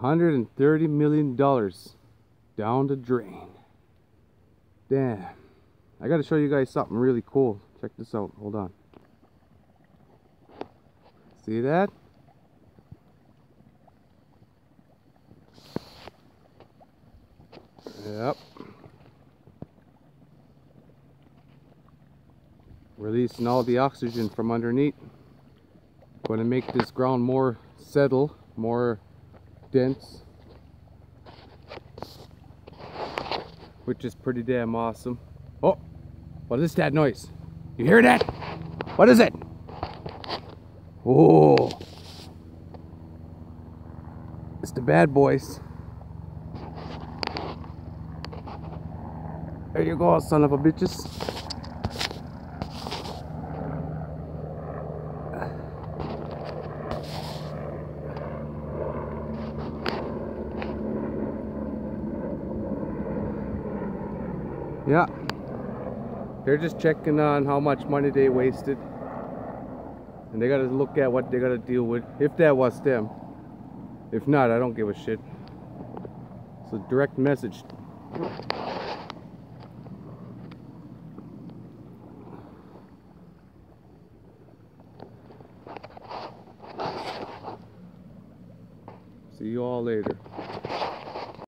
130 million dollars down the drain. Damn. I gotta show you guys something really cool. Check this out. Hold on. See that? Yep. Releasing all the oxygen from underneath. Going to make this ground more settle, more dense. Which is pretty damn awesome. Oh, what is that noise? You hear that? What is it? Oh, it's the bad boys. There you go, son of a bitches. Yeah. They're just checking on how much money they wasted. And they gotta look at what they gotta deal with. If that was them. If not, I don't give a shit. It's a direct message. See you all later.